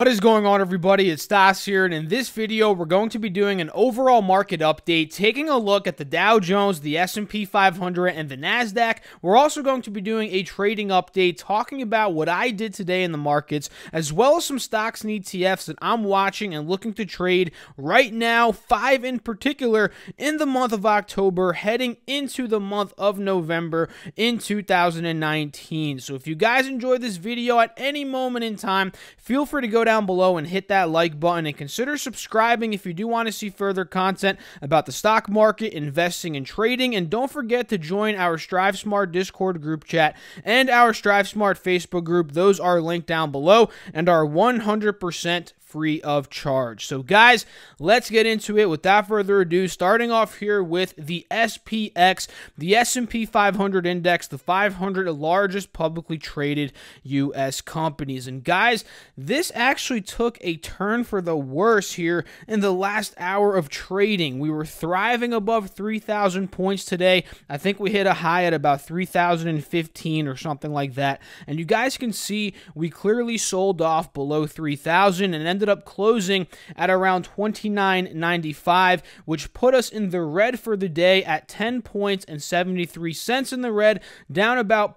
What is going on everybody? It's Stas here and in this video we're going to be doing an overall market update taking a look at the Dow Jones, the S&P 500 and the Nasdaq. We're also going to be doing a trading update talking about what I did today in the markets as well as some stocks and ETFs that I'm watching and looking to trade right now, 5 in particular in the month of October heading into the month of November in 2019. So if you guys enjoyed this video at any moment in time, feel free to go down below and hit that like button and consider subscribing if you do want to see further content about the stock market, investing, and trading. And don't forget to join our Strive Smart Discord group chat and our Strive Smart Facebook group. Those are linked down below and are 100% free of charge. So guys, let's get into it without further ado, starting off here with the SPX, the S&P 500 index, the 500 largest publicly traded US companies. And guys, this actually took a turn for the worse here in the last hour of trading. We were thriving above 3,000 points today. I think we hit a high at about 3,015 or something like that. And you guys can see we clearly sold off below 3,000 and then ended up closing at around 29.95, which put us in the red for the day at 10 points and 73 cents in the red, down about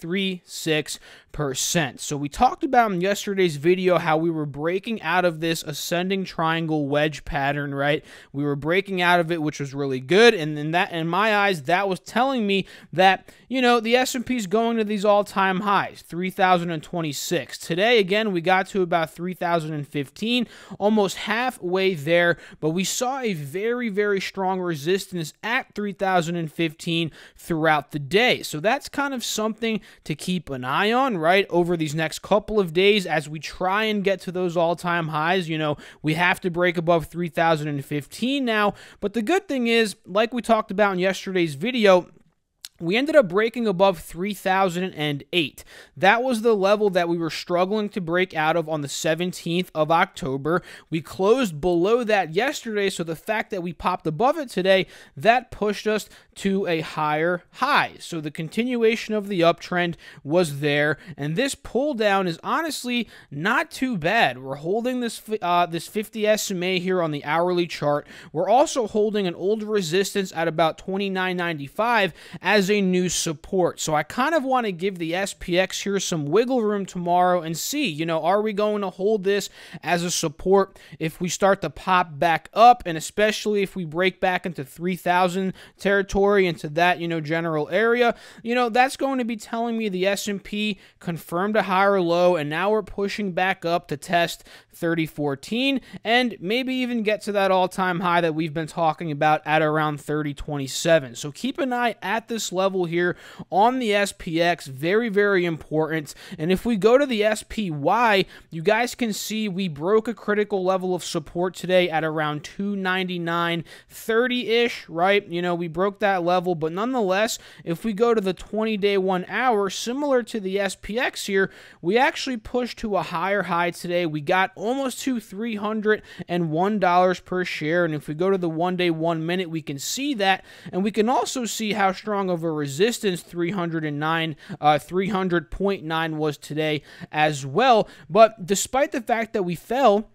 0.36 percent. So we talked about in yesterday's video how we were breaking out of this ascending triangle wedge pattern, right? We were breaking out of it, which was really good. And then that, in my eyes, that was telling me that you know the S&P is going to these all-time highs, 3,026. Today, again, we got to about 3,015, almost halfway there. But we saw a very, very strong resistance at 3,015 throughout the day. So that's kind of something to keep an eye on right, over these next couple of days as we try and get to those all time highs. You know, we have to break above 3,015 now. But the good thing is, like we talked about in yesterday's video, we ended up breaking above 3008. That was the level that we were struggling to break out of on the 17th of October. We closed below that yesterday, so the fact that we popped above it today, that pushed us to a higher high. So the continuation of the uptrend was there, and this pull down is honestly not too bad. We're holding this uh, this 50 SMA here on the hourly chart. We're also holding an old resistance at about 29.95 as a new support. So I kind of want to give the SPX here some wiggle room tomorrow and see, you know, are we going to hold this as a support if we start to pop back up and especially if we break back into 3000 territory into that, you know, general area, you know, that's going to be telling me the S&P confirmed a higher low and now we're pushing back up to test 3014 and maybe even get to that all-time high that we've been talking about at around 3027. So keep an eye at this level here on the SPX. Very, very important. And if we go to the SPY, you guys can see we broke a critical level of support today at around 299.30-ish, right? You know, we broke that level, but nonetheless, if we go to the 20-day one hour, similar to the SPX here, we actually pushed to a higher high today. We got almost to $301 per share. And if we go to the one day, one minute, we can see that. And we can also see how strong of a resistance 309, uh, 300.9 was today as well. But despite the fact that we fell,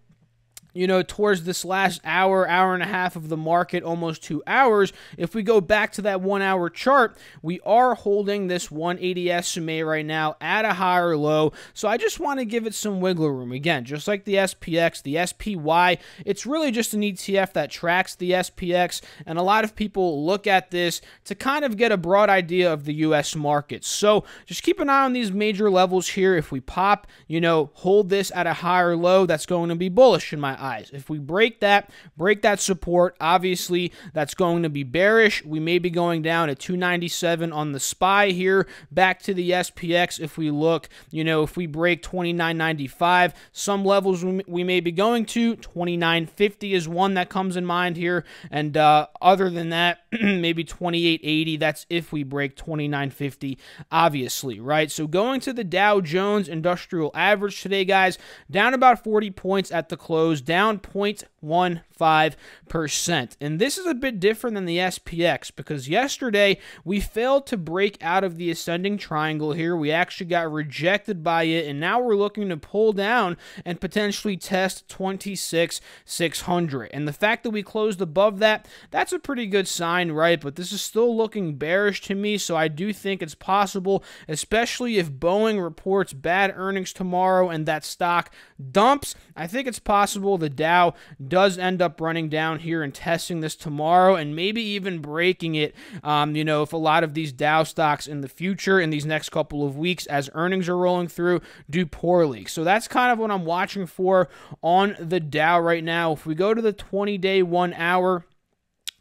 you know, towards this last hour, hour and a half of the market, almost two hours, if we go back to that one hour chart, we are holding this 180 SMA right now at a higher low. So I just want to give it some wiggle room. Again, just like the SPX, the SPY, it's really just an ETF that tracks the SPX. And a lot of people look at this to kind of get a broad idea of the US market. So just keep an eye on these major levels here. If we pop, you know, hold this at a higher low, that's going to be bullish in my eyes. If we break that, break that support, obviously that's going to be bearish. We may be going down at 297 on the SPY here. Back to the SPX, if we look, you know, if we break 29.95, some levels we may be going to 29.50 is one that comes in mind here, and uh, other than that, maybe 28.80. That's if we break 29.50, obviously, right? So going to the Dow Jones Industrial Average today, guys, down about 40 points at the close down 0.15%. And this is a bit different than the SPX because yesterday we failed to break out of the ascending triangle here. We actually got rejected by it, and now we're looking to pull down and potentially test 26,600. And the fact that we closed above that, that's a pretty good sign, right? But this is still looking bearish to me, so I do think it's possible, especially if Boeing reports bad earnings tomorrow and that stock dumps. I think it's possible the Dow does end up running down here and testing this tomorrow and maybe even breaking it. Um, you know, if a lot of these Dow stocks in the future, in these next couple of weeks, as earnings are rolling through, do poorly. So that's kind of what I'm watching for on the Dow right now. If we go to the 20 day, one hour,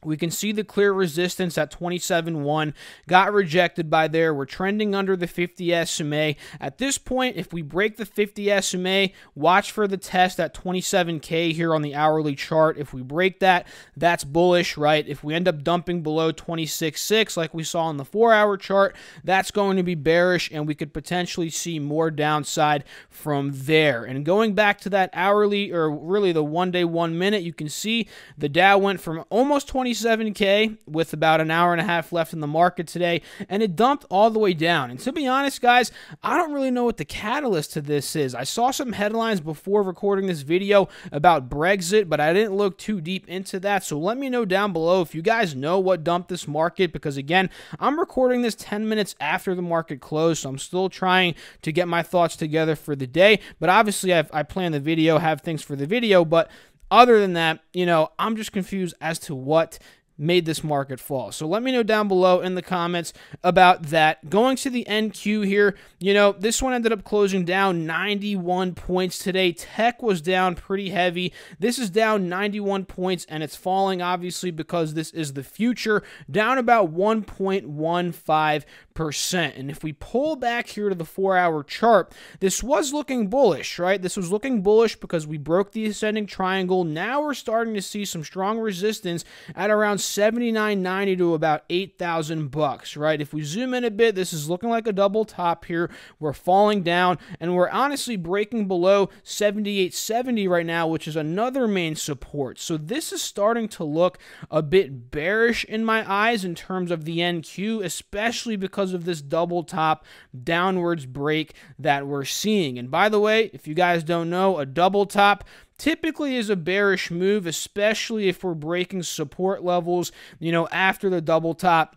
we can see the clear resistance at 27.1 got rejected by there. We're trending under the 50 SMA. At this point, if we break the 50 SMA, watch for the test at 27K here on the hourly chart. If we break that, that's bullish, right? If we end up dumping below 26.6 like we saw on the 4-hour chart, that's going to be bearish and we could potentially see more downside from there. And going back to that hourly or really the 1 day 1 minute, you can see the Dow went from almost 20 27K with about an hour and a half left in the market today, and it dumped all the way down. And to be honest, guys, I don't really know what the catalyst to this is. I saw some headlines before recording this video about Brexit, but I didn't look too deep into that. So let me know down below if you guys know what dumped this market, because again, I'm recording this 10 minutes after the market closed, so I'm still trying to get my thoughts together for the day. But obviously, I've, I plan the video, have things for the video, but other than that, you know, I'm just confused as to what made this market fall. So let me know down below in the comments about that. Going to the NQ here, you know, this one ended up closing down 91 points today. Tech was down pretty heavy. This is down 91 points and it's falling obviously because this is the future, down about 1.15%. And if we pull back here to the 4-hour chart, this was looking bullish, right? This was looking bullish because we broke the ascending triangle. Now we're starting to see some strong resistance at around 79.90 to about 8,000 bucks, right? If we zoom in a bit, this is looking like a double top here. We're falling down and we're honestly breaking below 78.70 right now, which is another main support. So this is starting to look a bit bearish in my eyes in terms of the NQ, especially because of this double top downwards break that we're seeing. And by the way, if you guys don't know, a double top typically is a bearish move, especially if we're breaking support levels, you know, after the double top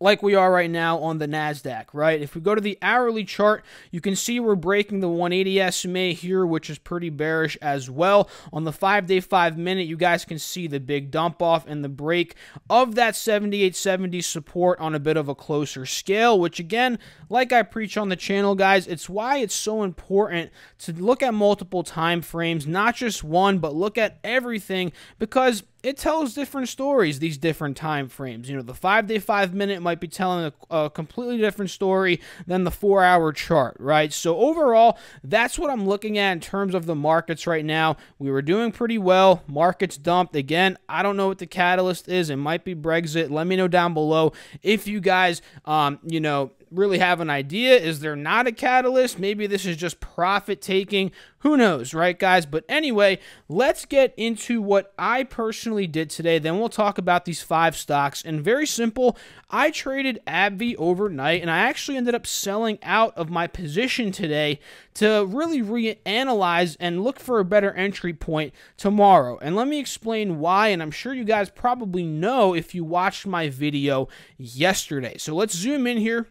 like we are right now on the NASDAQ, right? If we go to the hourly chart, you can see we're breaking the 180 SMA here, which is pretty bearish as well. On the five day, five minute, you guys can see the big dump off and the break of that 7870 support on a bit of a closer scale, which again, like I preach on the channel, guys, it's why it's so important to look at multiple time frames, not just one, but look at everything because it tells different stories these different time frames. You know the five day five minute might be telling a, a, completely different story than the four hour chart right? So overall that's what i'm looking at in terms of the markets right now. We were doing pretty well. Markets dumped. Again i don't know what the catalyst is. It might be brexit. Let me know down below. If you guys um you know really have an idea. Is there not a catalyst? Maybe this is just profit taking. Who knows, right, guys? But anyway, let's get into what I personally did today. Then we'll talk about these five stocks. And very simple, I traded AbbVie overnight, and I actually ended up selling out of my position today to really reanalyze and look for a better entry point tomorrow. And let me explain why, and I'm sure you guys probably know if you watched my video yesterday. So let's zoom in here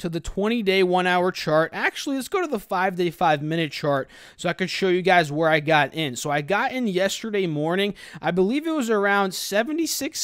to the 20 day one hour chart. Actually, let's go to the five day five minute chart so I could show you guys where I got in. So I got in yesterday morning. I believe it was around 76.7,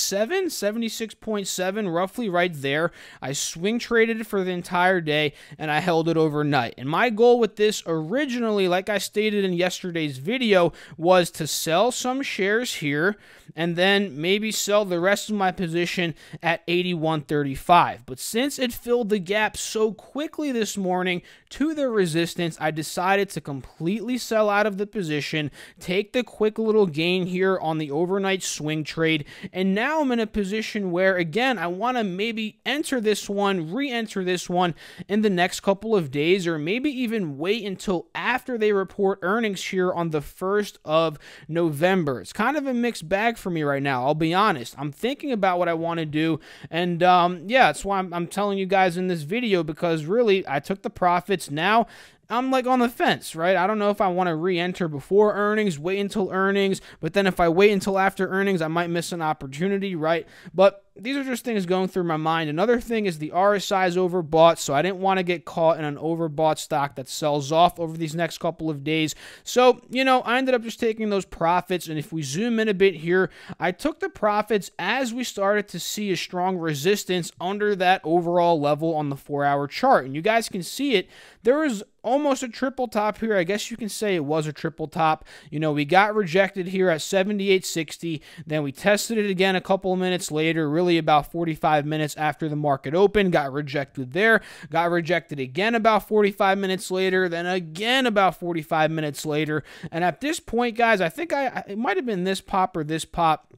76.7, roughly right there. I swing traded for the entire day and I held it overnight. And my goal with this originally, like I stated in yesterday's video, was to sell some shares here and then maybe sell the rest of my position at 81.35. But since it filled the gap so quickly this morning to the resistance, I decided to completely sell out of the position, take the quick little gain here on the overnight swing trade, and now I'm in a position where, again, I want to maybe enter this one, re enter this one in the next couple of days, or maybe even wait until after they report earnings here on the 1st of November. It's kind of a mixed bag for me right now, I'll be honest. I'm thinking about what I want to do, and um, yeah, that's why I'm, I'm telling you guys in this video because really I took the profits. Now I'm like on the fence, right? I don't know if I want to re enter before earnings, wait until earnings, but then if I wait until after earnings, I might miss an opportunity, right? But these are just things going through my mind. Another thing is the RSI is overbought, so I didn't want to get caught in an overbought stock that sells off over these next couple of days. So, you know, I ended up just taking those profits. And if we zoom in a bit here, I took the profits as we started to see a strong resistance under that overall level on the four hour chart. And you guys can see it. There was almost a triple top here. I guess you can say it was a triple top. You know, we got rejected here at 78.60. Then we tested it again a couple of minutes later, really about 45 minutes after the market opened. Got rejected there. Got rejected again about 45 minutes later. Then again about 45 minutes later. And at this point, guys, I think I it might have been this pop or this pop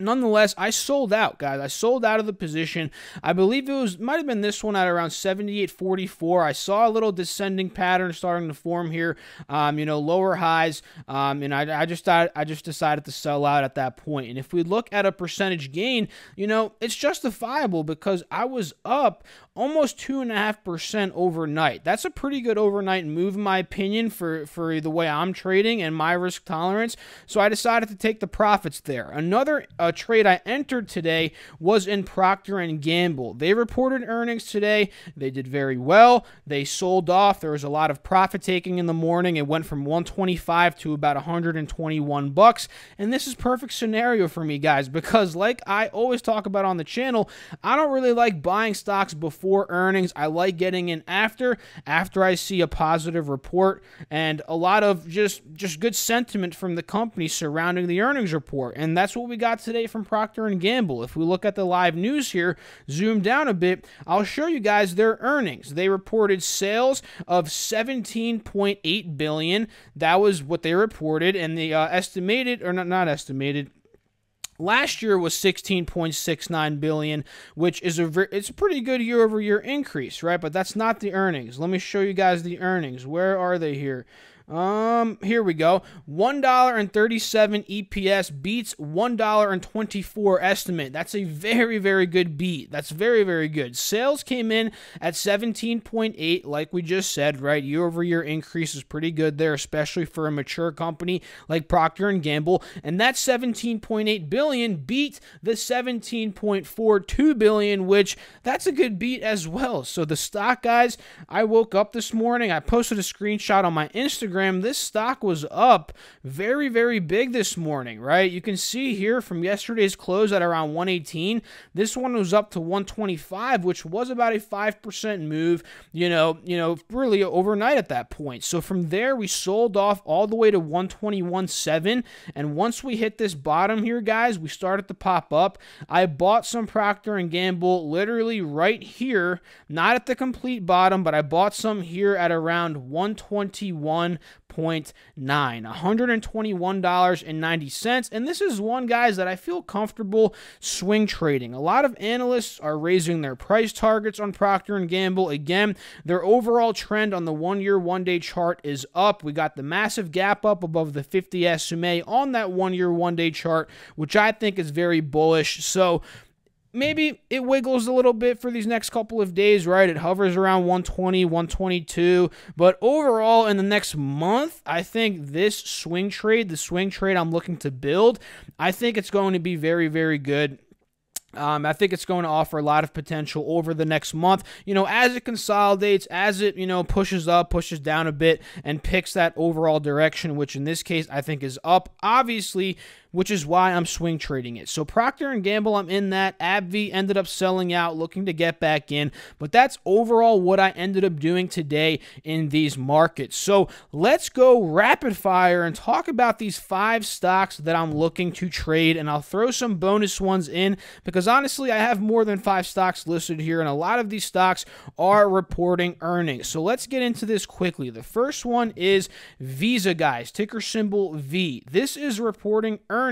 Nonetheless, I sold out, guys. I sold out of the position. I believe it was might have been this one at around 78.44. I saw a little descending pattern starting to form here. Um, you know, lower highs. Um, and I, I just thought I just decided to sell out at that point. And if we look at a percentage gain, you know, it's justifiable because I was up almost two and a half percent overnight. That's a pretty good overnight move, in my opinion, for for the way I'm trading and my risk tolerance. So I decided to take the profits there. Another uh, trade I entered today was in Procter and Gamble. They reported earnings today. They did very well. They sold off. There was a lot of profit taking in the morning. It went from 125 to about 121 bucks. And this is perfect scenario for me, guys, because like I always talk about on the channel, I don't really like buying stocks before earnings. I like getting in after after I see a positive report and a lot of just just good sentiment from the company surrounding the earnings report. And that's what we got today today from Procter & Gamble. If we look at the live news here, zoom down a bit, I'll show you guys their earnings. They reported sales of 17.8 billion. That was what they reported and the uh, estimated or not not estimated Last year was 16.69 billion, which is a it's a pretty good year over year increase, right? But that's not the earnings. Let me show you guys the earnings. Where are they here? Um, here we go. $1.37 EPS beats $1.24 estimate. That's a very, very good beat. That's very, very good. Sales came in at 17.8, like we just said, right? Year over year increase is pretty good there, especially for a mature company like Procter and Gamble. And that 17.8 billion beat the 17.42 billion, which that's a good beat as well. So the stock, guys, I woke up this morning, I posted a screenshot on my Instagram Instagram, this stock was up very, very big this morning, right? You can see here from yesterday's close at around 118. This one was up to 125, which was about a 5% move, you know, you know, really overnight at that point. So from there, we sold off all the way to 121.7. And once we hit this bottom here, guys, we started to pop up. I bought some Procter and Gamble literally right here, not at the complete bottom, but I bought some here at around 121 $121.90. And this is one, guys, that I feel comfortable swing trading. A lot of analysts are raising their price targets on Procter & Gamble. Again, their overall trend on the one-year, one-day chart is up. We got the massive gap up above the 50 SMA on that one-year, one-day chart, which I think is very bullish. So maybe it wiggles a little bit for these next couple of days, right? It hovers around 120, 122. But overall, in the next month, I think this swing trade, the swing trade I'm looking to build, I think it's going to be very, very good. Um, I think it's going to offer a lot of potential over the next month. You know, as it consolidates, as it, you know, pushes up, pushes down a bit, and picks that overall direction, which in this case I think is up. Obviously, which is why I'm swing trading it. So Procter and Gamble, I'm in that. AbbVie ended up selling out, looking to get back in, but that's overall what I ended up doing today in these markets. So let's go rapid fire and talk about these five stocks that I'm looking to trade, and I'll throw some bonus ones in because because honestly, I have more than five stocks listed here, and a lot of these stocks are reporting earnings. So let's get into this quickly. The first one is Visa, guys, ticker symbol V. This is reporting earnings,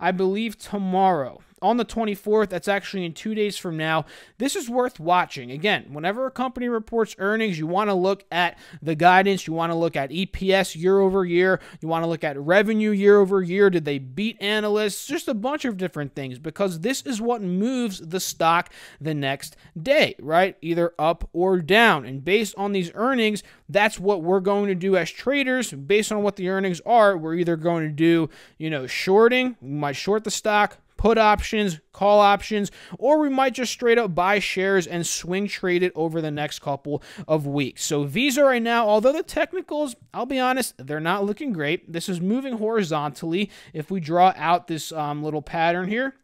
I believe, tomorrow on the 24th. That's actually in two days from now. This is worth watching. Again, whenever a company reports earnings, you want to look at the guidance. You want to look at EPS year over year. You want to look at revenue year over year. Did they beat analysts? Just a bunch of different things because this is what moves the stock the next day, right? Either up or down. And based on these earnings, that's what we're going to do as traders. Based on what the earnings are, we're either going to do, you know, shorting. We might short the stock, put options, call options, or we might just straight up buy shares and swing trade it over the next couple of weeks. So Visa right now, although the technicals, I'll be honest, they're not looking great. This is moving horizontally. If we draw out this um, little pattern here,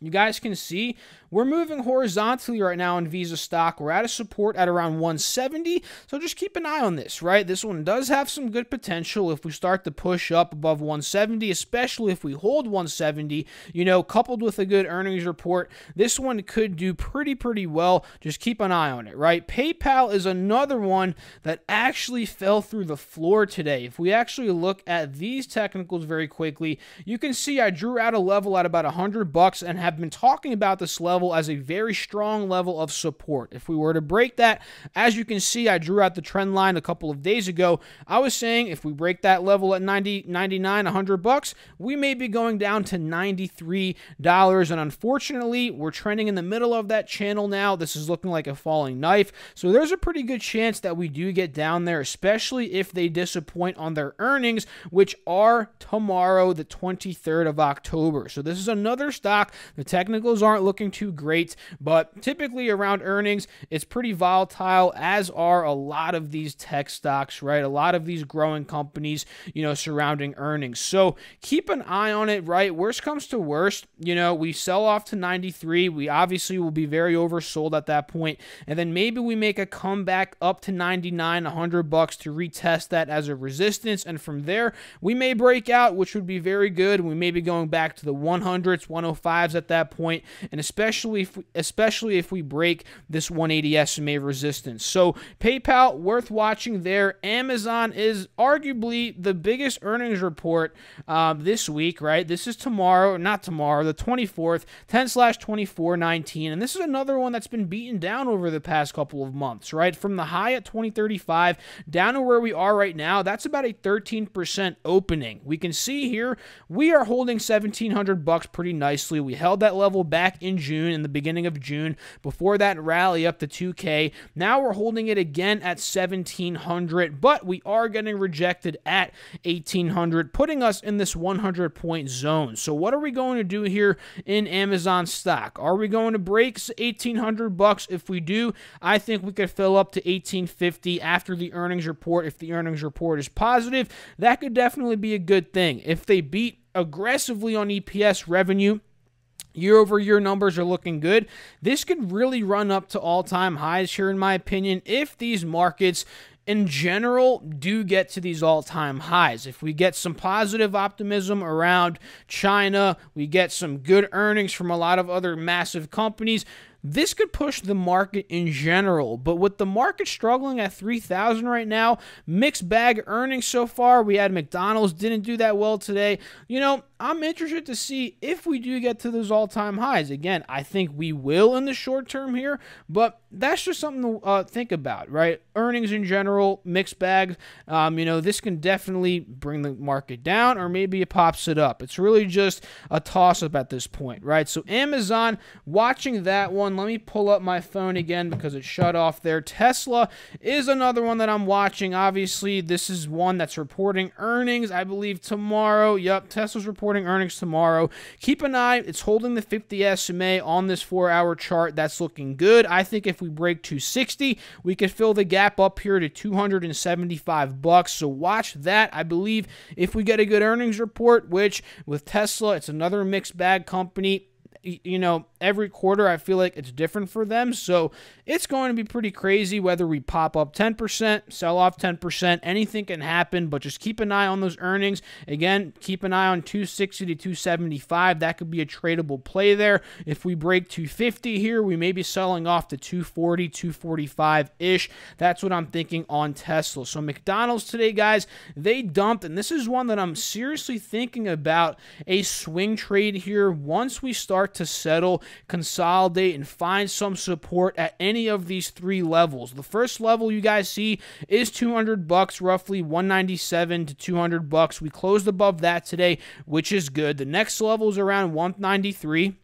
you guys can see we're moving horizontally right now in Visa stock. We're at a support at around 170. So just keep an eye on this, right? This one does have some good potential if we start to push up above 170, especially if we hold 170, you know, coupled with a good earnings report. This one could do pretty, pretty well. Just keep an eye on it, right? PayPal is another one that actually fell through the floor today. If we actually look at these technicals very quickly, you can see I drew out a level at about 100 bucks and have been talking about this level level as a very strong level of support. If we were to break that, as you can see, I drew out the trend line a couple of days ago. I was saying if we break that level at 90, 99, 100 bucks, we may be going down to $93. And unfortunately, we're trending in the middle of that channel now. This is looking like a falling knife. So there's a pretty good chance that we do get down there, especially if they disappoint on their earnings, which are tomorrow, the 23rd of October. So this is another stock. The technicals aren't looking too great, but typically around earnings, it's pretty volatile, as are a lot of these tech stocks, right? A lot of these growing companies, you know, surrounding earnings. So keep an eye on it, right? Worst comes to worst, you know, we sell off to 93. We obviously will be very oversold at that point, and then maybe we make a comeback up to 99, 100 bucks to retest that as a resistance, and from there we may break out, which would be very good. We may be going back to the 100s, 105s at that point, and especially if we, especially if we break this 180 SMA resistance. So PayPal worth watching there. Amazon is arguably the biggest earnings report um, this week. Right, this is tomorrow, not tomorrow, the 24th, 10 slash 24 19, and this is another one that's been beaten down over the past couple of months. Right, from the high at 2035 down to where we are right now, that's about a 13% opening. We can see here we are holding 1700 bucks pretty nicely. We held that level back in June. June, in the beginning of June. Before that rally up to 2K. Now we're holding it again at 1700, but we are getting rejected at 1800, putting us in this 100 point zone. So what are we going to do here in Amazon stock? Are we going to break 1800 bucks? If we do, I think we could fill up to 1850 after the earnings report. If the earnings report is positive, that could definitely be a good thing. If they beat aggressively on EPS revenue, Year over year numbers are looking good. This could really run up to all time highs here, in my opinion, if these markets in general do get to these all time highs. If we get some positive optimism around China, we get some good earnings from a lot of other massive companies, this could push the market in general, but with the market struggling at 3,000 right now, mixed bag earnings so far. We had McDonald's didn't do that well today. You know, I'm interested to see if we do get to those all-time highs. Again, I think we will in the short term here, but that's just something to uh, think about, right? Earnings in general, mixed bag. Um, you know, this can definitely bring the market down, or maybe it pops it up. It's really just a toss-up at this point, right? So Amazon, watching that one Let me pull up my phone again because it shut off there. Tesla is another one that I'm watching. Obviously, this is one that's reporting earnings, I believe, tomorrow. Yep, Tesla's reporting earnings tomorrow. Keep an eye. It's holding the 50 SMA on this four hour chart. That's looking good. I think if we break 260, we could fill the gap up here to 275 bucks. So watch that. I believe if we get a good earnings report, which with Tesla, it's another mixed bag company you know, every quarter I feel like it's different for them. So it's going to be pretty crazy whether we pop up 10%, sell off 10%, anything can happen, but just keep an eye on those earnings. Again, keep an eye on 260 to 275. That could be a tradable play there. If we break 250 here, we may be selling off to 240, 245 ish. That's what I'm thinking on Tesla. So McDonald's today, guys, they dumped, and this is one that I'm seriously thinking about a swing trade here once we start to settle, consolidate, and find some support at any of these three levels. The first level you guys see is 200 bucks, roughly 197 to 200 bucks. We closed above that today, which is good. The next level is around 193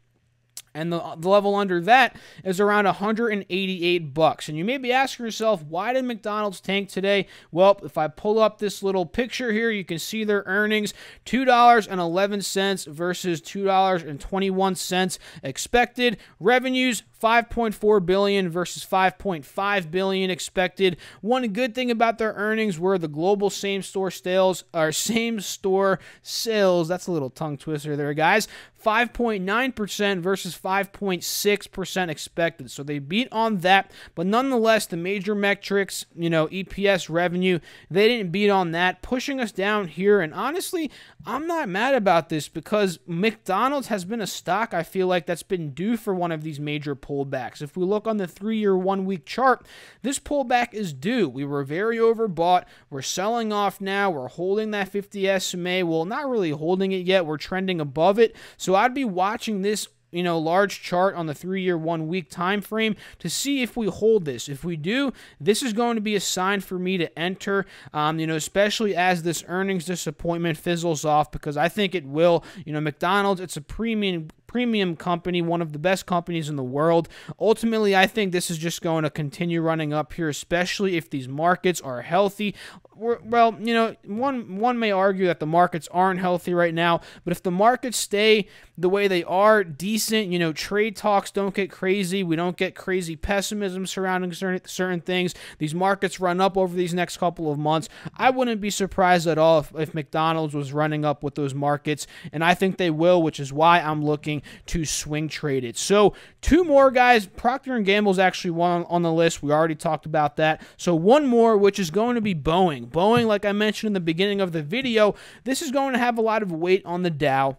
and the, the, level under that is around 188 bucks. And you may be asking yourself, why did McDonald's tank today? Well, if I pull up this little picture here, you can see their earnings $2.11 versus $2.21 expected. Revenues 5.4 billion versus 5.5 billion expected. One good thing about their earnings were the global same store sales or same store sales. That's a little tongue twister there, guys. 5.9% versus 5.6% expected. So they beat on that, but nonetheless, the major metrics, you know, EPS revenue, they didn't beat on that, pushing us down here. And honestly, I'm not mad about this because McDonald's has been a stock I feel like that's been due for one of these major pullbacks. If we look on the three year, one week chart, this pullback is due. We were very overbought. We're selling off now. We're holding that 50 SMA. Well, not really holding it yet. We're trending above it. So I'd be watching this you know, large chart on the three year, one week time frame to see if we hold this. If we do, this is going to be a sign for me to enter, um, you know, especially as this earnings disappointment fizzles off because I think it will. You know, McDonald's, it's a premium premium company, one of the best companies in the world. Ultimately, I think this is just going to continue running up here, especially if these markets are healthy. Well, you know, one one may argue that the markets aren't healthy right now, but if the markets stay the way they are, decent, you know, trade talks don't get crazy, we don't get crazy pessimism surrounding certain certain things. These markets run up over these next couple of months. I wouldn't be surprised at all if, if McDonald's was running up with those markets, and I think they will, which is why I'm looking to swing trade it. So two more guys. Procter and Gamble is actually one on the list. We already talked about that. So one more, which is going to be Boeing. Boeing, like I mentioned in the beginning of the video, this is going to have a lot of weight on the Dow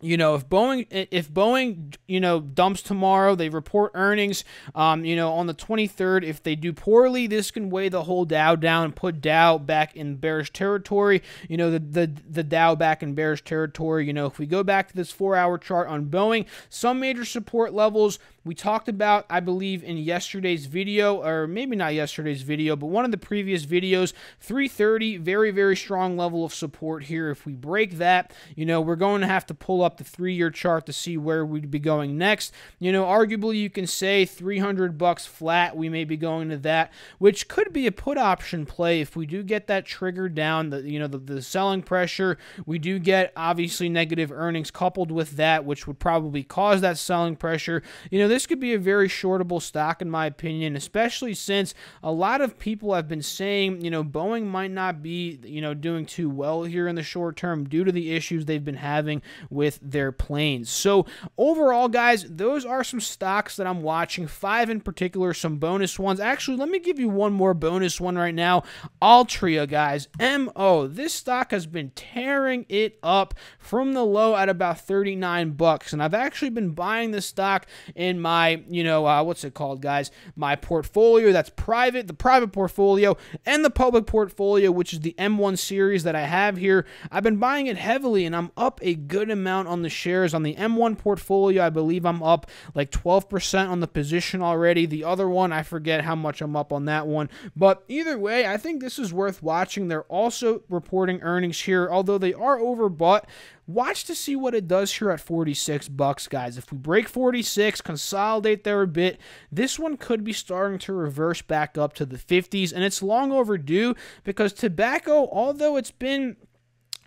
you know if boeing if boeing you know dumps tomorrow they report earnings um, you know on the 23rd if they do poorly this can weigh the whole dow down and put dow back in bearish territory. You know the, the the dow back in bearish territory. You know if we go back to this four hour chart on boeing some major support levels we talked about, I believe, in yesterday's video, or maybe not yesterday's video, but one of the previous videos. 330, very, very strong level of support here. If we break that, you know, we're going to have to pull up the three year chart to see where we'd be going next. You know, arguably, you can say 300 bucks flat. We may be going to that, which could be a put option play if we do get that trigger down, the, you know, the, the selling pressure. We do get obviously negative earnings coupled with that, which would probably cause that selling pressure. You know, this this could be a very shortable stock, in my opinion, especially since a lot of people have been saying, you know, Boeing might not be, you know, doing too well here in the short term due to the issues they've been having with their planes. So, overall, guys, those are some stocks that I'm watching. Five in particular, some bonus ones. Actually, let me give you one more bonus one right now. Altria, guys. MO. This stock has been tearing it up from the low at about 39 bucks. And I've actually been buying this stock in my my, you know, uh, what's it called, guys? My portfolio that's private, the private portfolio, and the public portfolio, which is the M1 series that I have here. I've been buying it heavily, and I'm up a good amount on the shares. On the M1 portfolio, I believe I'm up like 12% on the position already. The other one, I forget how much I'm up on that one. But either way, I think this is worth watching. They're also reporting earnings here, although they are overbought. Watch to see what it does here at 46 bucks, guys. If we break 46, consolidate there a bit, this one could be starting to reverse back up to the 50s, and it's long overdue because tobacco, although it's been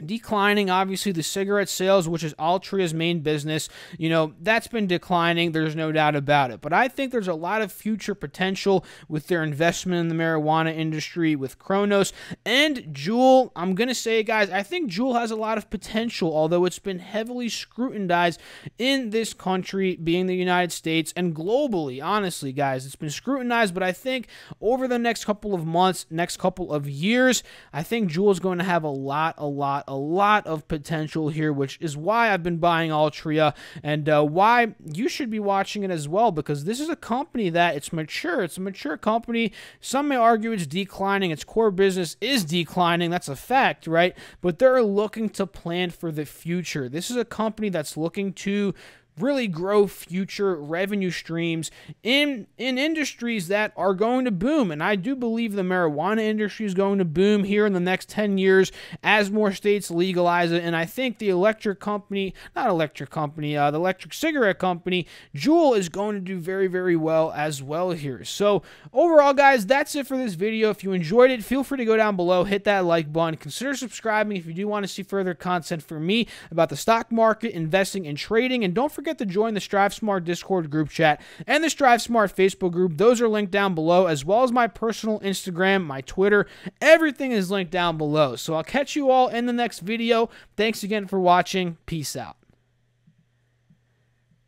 declining. Obviously, the cigarette sales, which is Altria's main business, you know, that's been declining. There's no doubt about it. But I think there's a lot of future potential with their investment in the marijuana industry with Cronos and Juul. I'm to say, guys, I think Juul has a lot of potential, although it's been heavily scrutinized in this country, being the United States, and globally. Honestly, guys, it's been scrutinized, but I think over the next couple of months, next couple of years, I think Juul is going to have a lot, a lot, a lot of potential here, which is why I've been buying Altria and uh, why you should be watching it as well because this is a company that it's mature. It's a mature company. Some may argue it's declining. Its core business is declining. That's a fact, right? But they're looking to plan for the future. This is a company that's looking to really grow future revenue streams in in industries that are going to boom. And I do believe the marijuana industry is going to boom here in the next 10 years as more states legalize it. And I think the electric company not electric company uh, the electric cigarette company Juul is going to do very very well as well here. So overall guys that's it for this video. If you enjoyed it feel free to go down below hit that like button consider subscribing if you do want to see further content from me about the stock market investing and trading. And don't forget forget to join the Strive Smart Discord group chat and the Strive Smart Facebook group. Those are linked down below, as well as my personal Instagram, my Twitter. Everything is linked down below. So I'll catch you all in the next video. Thanks again for watching. Peace out.